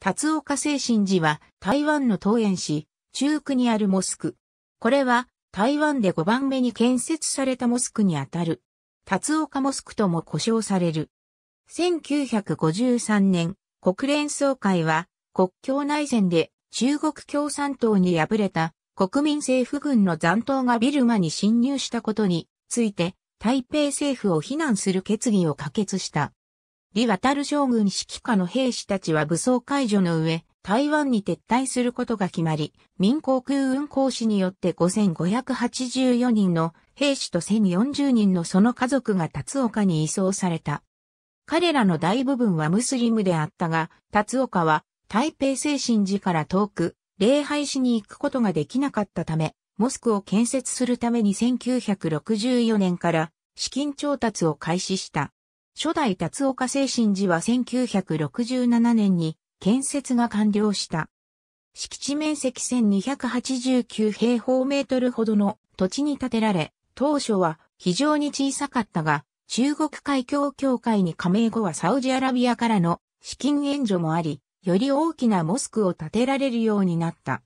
達岡精神寺は台湾の東園市、中区にあるモスク。これは台湾で5番目に建設されたモスクにあたる。達岡モスクとも呼称される。1953年、国連総会は国境内戦で中国共産党に敗れた国民政府軍の残党がビルマに侵入したことについて台北政府を非難する決議を可決した。李渡る将軍指揮下の兵士たちは武装解除の上、台湾に撤退することが決まり、民航空運行士によって5584人の兵士と1040人のその家族が達岡に移送された。彼らの大部分はムスリムであったが、達岡は台北精神寺から遠く、礼拝しに行くことができなかったため、モスクを建設するために1964年から資金調達を開始した。初代達岡精神寺は1967年に建設が完了した。敷地面積1289平方メートルほどの土地に建てられ、当初は非常に小さかったが、中国海峡協会に加盟後はサウジアラビアからの資金援助もあり、より大きなモスクを建てられるようになった。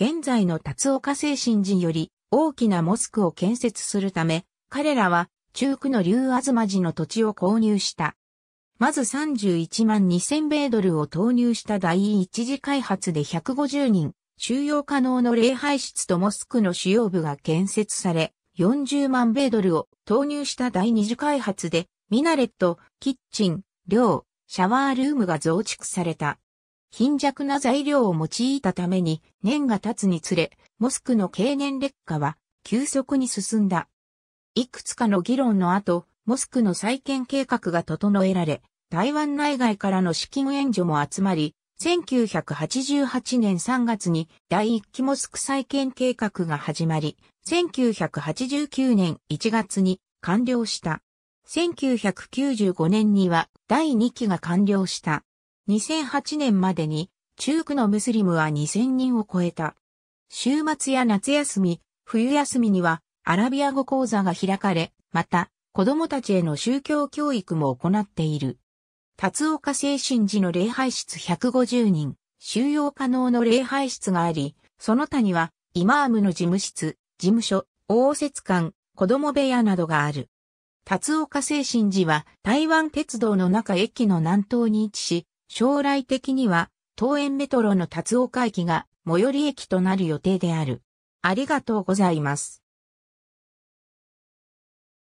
現在の達岡精神寺より大きなモスクを建設するため、彼らは中区の竜東寺の土地を購入した。まず31万2000米ドルを投入した第一次開発で150人、収容可能の礼拝室とモスクの主要部が建設され、40万米ドルを投入した第二次開発で、ミナレット、キッチン、寮、シャワールームが増築された。貧弱な材料を用いたために年が経つにつれ、モスクの経年劣化は急速に進んだ。いくつかの議論の後、モスクの再建計画が整えられ、台湾内外からの資金援助も集まり、1988年3月に第一期モスク再建計画が始まり、1989年1月に完了した。1995年には第2期が完了した。2008年までに中区のムスリムは2000人を超えた。週末や夏休み、冬休みにはアラビア語講座が開かれ、また子供たちへの宗教教育も行っている。達岡精神寺の礼拝室150人、収容可能の礼拝室があり、その他にはイマームの事務室、事務所、応接館、子供部屋などがある。達岡精神寺は台湾鉄道の中駅の南東に位置し、将来的には、東園メトロの達岡駅が最寄り駅となる予定である。ありがとうございます。